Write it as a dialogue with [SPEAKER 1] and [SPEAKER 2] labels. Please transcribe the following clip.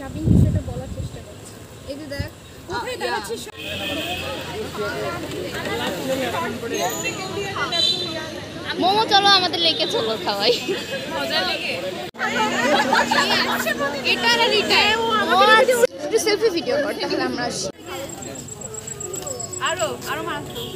[SPEAKER 1] জাবিং বিষয়টা বলার চেষ্টা করছে। এই যে দেখ মোমো চলো আমাদের লেকে চলো খাওয়াই। এটা সেলফি ভিডিও কর তাহলে আমরা আসি।
[SPEAKER 2] আরও আরও মারাত্মক